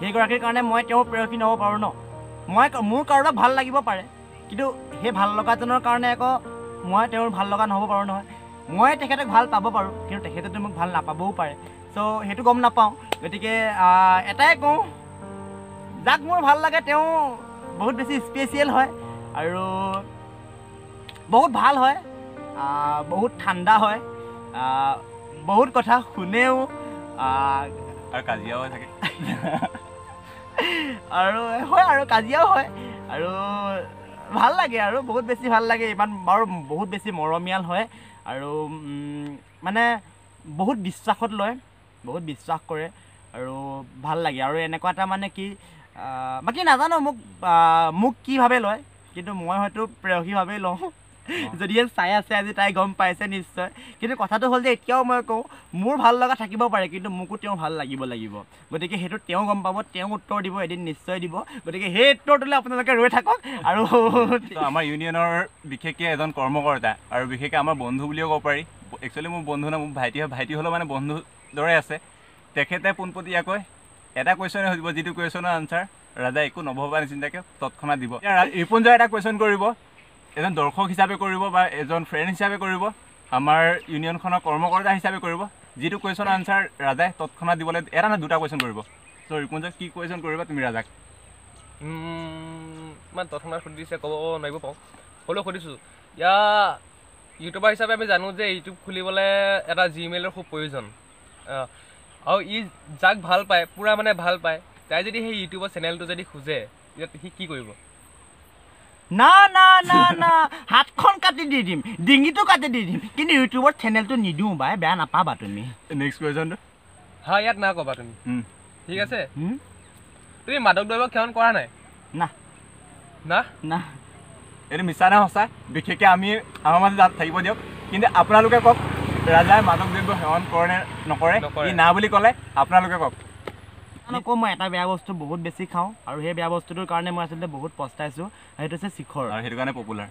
সেইগৰাকীৰ কাৰণে মই তেওঁৰ প্ৰেয়সী নহ'ব পাৰোঁ ন? মই মোৰ কাৰোবাক ভাল লাগিব পাৰে। কিন্তু সেই ভাল লগাজনৰ কাৰণে আকৌ মই তেওঁৰ ভাল লগা নহ'ব পাৰোঁ নহয়। মই তেখেতক ভাল পাব পাৰোঁ কিন্তু তেখেতেতো মোক ভাল নাপাবও পাৰে। চ' সেইটো গম নাপাওঁ। গতিকে এটাই কওঁ যাক মোৰ ভাল লাগে তেওঁ বহুত বেছি স্পেচিয়েল হয়। আৰু বহুত ভাল হয় বহুত ঠাণ্ডা হয় বহুত কথা শুনেও আৰু কাজিয়াও থাকে। আৰু হয় আৰু কাজিয়াও হয় আৰু ভাল লাগে আৰু বহুত বেছি ভাল লাগে ইমান বাৰু বহুত বেছি মৰমীয়াল হয় আৰু মানে বহুত বিশ্বাসত লয় বহুত বিশ্বাস কৰে আৰু ভাল লাগে আৰু এনেকুৱা এটা মানে কি বাকী নাজানো মোক মোক কি ভাবে লয় কিন্তু মই হয়তো প্ৰেয়সী ভাৱেই লওঁ। যদিহে চাই আছে আজি তাই গম পাইছে নিশ্চয়। কিন্তু কথাটো হ'ল যে এতিয়াও মই কওঁ মোৰ ভাল লগা থাকিব পাৰে কিন্তু মোকো তেওঁ ভাল লাগিব লাগিব। গতিকে সেইটো তেওঁ গম পাব তেওঁ উত্তৰ দিব এদিন নিশ্চয় দিব। গতিকে সেই উত্তৰটোলৈ আপোনালোকে ৰৈ থাকক আৰু আমাৰ ইউনিয়নৰ বিশেষকৈ এজন কৰ্মকৰ্তা আৰু বিশেষকৈ আমাৰ বন্ধু বুলিও ক'ব পাৰি। একচুৱেলি মোৰ বন্ধু নহয় মোৰ ভাইটি হয়। ভাইটি হ'লেও মানে বন্ধু দৰে আছে। তেখেতে পোনপটীয়াকৈ এটা কুৱেশ্যনে সুধিব যিটো কুৱেশ্যনৰ আনচাৰ ৰাজা একো নভবা নিচিন্তাকৈ তৎক্ষণাত দিব। ৰিপুঞ্জয় এটা কুৱেশ্যন কৰিব। এজন দৰ্শক হিচাপে কৰিব বা এজন ফ্ৰেণ্ড হিচাপে কৰিব আমাৰ ইউনিয়নখনৰ কৰ্মকৰ্তা হিচাপে কৰিব যিটো কুৱেশ্যনৰ আনচাৰ ৰাজাই তৎক্ষণাত দিবলৈ এটা নে দুটা কুৱেশ্যন কৰিব। চ' ৰিপুঞ্জয় কি কুৱেশ্যন কৰিবা তুমি ৰাজাক? ইমান তৎক্ষণাত সুধিছে ক'ব নোৱাৰিব পাৰোঁ হ'লেও সুধিছোঁ ইয়াৰ ইউটিউবাৰ হিচাপে আমি জানো যে ইউটিউব খুলিবলৈ এটা জিমেইলৰ খুব প্ৰয়োজন। আৰু ই যাক ভাল পায় পূৰা মানে ভাল পায় তাই যদি সেই ইউটিউবৰ চেনেলটো যদি খোজে ইয়াত সি কি কৰিব? না না না না। হাতখন কাটি দি দিম ডিঙিটো কাটি দি দিম। কিন্তু ইউটিউবত চেনেলটো নিদিওঁ বাই বেয়া নাপাবা তুমি। নেক্সট কুৱেশ্যনটো হা ইয়াত না ক'বা তুমি। ঠিক আছে? হুম? তুমি মাদক দ্ৰব্য সেৱন কৰা নাই? না। না? না। এইটো মিছা নে সঁচা? বিশেষকৈ আমি আমাৰ মাজত থাকিব দিয়ক। কিন্তু আপোনালোকে কওক ৰাজাই মাদক দ্ৰব্য সেৱন কৰে নে নকৰে? নকৰে। ই না বুলি ক'লে আপোনালোকে কওক। আকৌ মই এটা বেয়া বস্তু বহুত বেছি খাওঁ আৰু সেই বেয়া বস্তুটোৰ কাৰণে মই আচলতে বহুত পস্তাইছোঁ সেইটো হৈছে শিখৰ আৰু সেইটো কাৰণে পপুলাৰ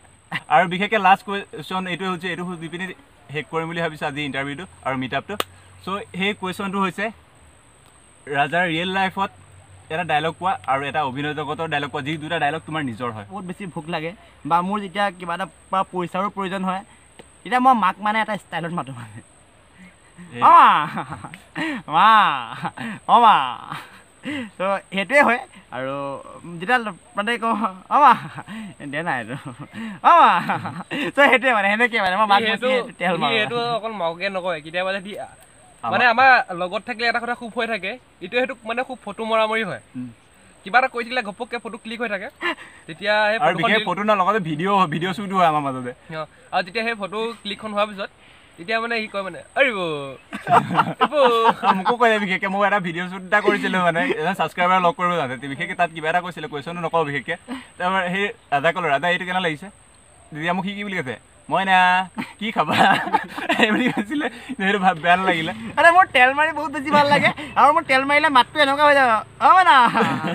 আৰু বিশেষকৈ লাষ্ট কুৱেশ্যন এইটো হৈছে এইটো সুধি পিনি শেষ কৰিম বুলি ভাবিছোঁ আজি ইণ্টাৰভিউটো আৰু মিটআপটো চ' সেই কুৱেশ্যনটো হৈছে ৰাজাৰ ৰিয়েল লাইফত এটা ডাইলগ পোৱা আৰু এটা অভিনয় জগতৰ ডাইলগ পোৱা যি দুটা ডাইলগ তোমাৰ নিজৰ হয়। বহুত বেছি ভোক লাগে বা মোৰ যেতিয়া কিবা এটা পইচাৰো প্ৰয়োজন হয় তেতিয়া মই মাক মানে এটা ষ্টাইলত মাতোঁ মানে। অমা মা অমা ত' সেইটোৱে হয় আৰু যেতিয়া মানে কওঁ অমা দে নাই এইটো। অমা ত' সেইটোৱে মানে সেনেকৈ মানে মই মাক সি বেছি সেইটো তেল সি মাৰোঁ। সেইটো অকল মাকে নকয় কেতিয়াবা যদি মানে আমাৰ লগত থাকিলে এটা কথা খুব হৈ থাকে ইটোৱে সেইটোক মানে খুব ফটো মৰামৰি হয়। কিবা এটা কৈ থাকিলে ঘপককৈ ফটো ক্লিক হৈ থাকে তেতিয়া সেই আৰু ফটো লগতে ভিডিঅ' ভিডিঅ' শ্বুটো হয় আমাৰ মাজতে। অ, আৰু যেতিয়া সেই ফটো ক্লিকখন হোৱাৰ পিছত তেতিয়া মানে সি কয় মানে মোকো কয় বিশেষকৈ মই এটা ভিডিঅ' শ্বুট এটা কৰিছিলোঁ মানে এজন ছাবস্ক্ৰাইবাৰ লগ কৰিব জানে বিশেষকৈ তাত কিবা এটা কৈছিলে কুৱেশ্যনো নকওঁ বিশেষকৈ। তাৰপৰা সেই ৰাজা ক'লোঁ ৰাজা এইটো কেনে লাগিছে? তেতিয়া মোক সি কি বুলি কৈছে মই না কি খাবা? এই বুলি কৈছিলে। সেইটো ভাব বেয়া নালাগিলে। আৰে মোৰ তেল মাৰি বহুত বেছি ভাল লাগে। আৰু মোৰ তেল মাৰিলে মাতটো এনেকুৱা হৈ যাব অ মানা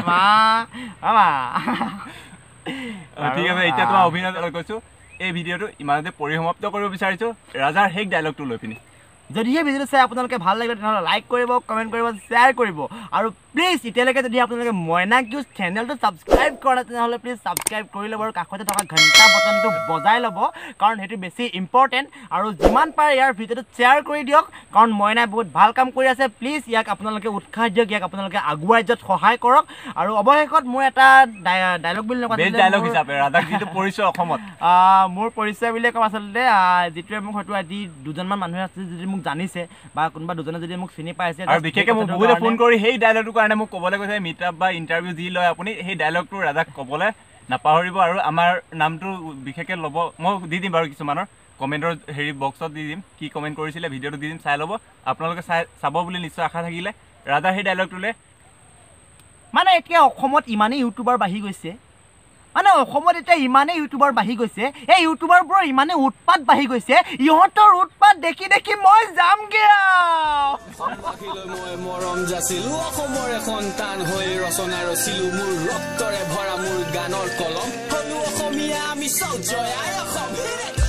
মা অ মা। অ, ঠিক আছে এতিয়া তোমাৰ অভিনয় কৈছোঁ। এই ভিডিঅ'টো ইমানতে পৰিসমাপ্ত কৰিব বিচাৰিছোঁ। ৰাজাৰ শেষ ডাইলগটো লৈ পিনি। যদিহে ভিডিঅ'টো চাই আপোনালোকে ভাল লাগিলে তেনেহ'লে লাইক কৰিব কমেণ্ট কৰিব শ্বেয়াৰ কৰিব আৰু প্লিজ এতিয়ালৈকে যদি আপোনালোকে মইনা কিউজ চেনেলটো ছাবস্ক্ৰাইব কৰা নাই তেনেহ'লে প্লিজ ছাবস্ক্ৰাইব কৰি ল'ব আৰু কাষতে থকা ঘণ্টা বটনটো বজাই ল'ব কাৰণ সেইটো বেছি ইম্পৰ্টেণ্ট আৰু যিমান পাৰে ইয়াৰ ভিডিঅ'টো শ্বেয়াৰ কৰি দিয়ক কাৰণ মইনাই বহুত ভাল কাম কৰি আছে। প্লিজ ইয়াক আপোনালোকে উৎসাহ দিয়ক ইয়াক আপোনালোকে আগুৱাই যোৱাত সহায় কৰক। আৰু অৱশেষত মোৰ এটা ডাইলগ বুলি নকওঁ মোৰ- হিচাপে ৰাজাক যিটো পৰিচয় অসমত। আহ, মোৰ পৰিচয় বুলিয়ে ক'ম আচলতে যিটোৱে মোক হয়তো আজি দুজনমান মানুহে আছে যদি মোক জানিছে বা কোনোবা দুজনে যদি মোক চিনি পাইছে বিশেষকৈ মোক বহুতে ফোন কৰি সেই ডাইলগটোৰ কাৰণে মোক ক'বলৈ কৈছে মিটআপ বা ইণ্টাৰভিউ যি লয় আপুনি সেই ডাইলগটো ৰাজাক ক'বলৈ নাপাহৰিব আৰু আমাৰ নামটো বিশেষকৈ ল'ব মই দি দিম বাৰু কিছুমানৰ। কমেণ্টৰ হেৰি বক্সত দি দিম কি কমেণ্ট কৰিছিলে ভিডিঅ'টো দি দিম চাই ল'ব। আপোনালোকে চাই চাব বুলি নিশ্চয় আশা থাকিলে। ৰাজাৰ সেই ডাইলগটোলৈ মানে এতিয়া অসমত ইমানেই ইউটিউবাৰ বাঢ়ি গৈছে। মানে অসমত এতিয়া ইমানেই ইউটিউবাৰ বাঢ়ি গৈছে এই ইউটিউবাৰবোৰৰ ইমানেই উৎপাত বাঢ়ি গৈছে ইহঁতৰ উৎপাত দেখি দেখি মই যামগে মৰম যাচিলো অসমৰে সন্তান হৈ ৰচনা ৰচিলো মোৰ ৰক্তৰে ভৰা মোৰ গানৰ কলম। হলো অসমীয়া আমি জয় অসম।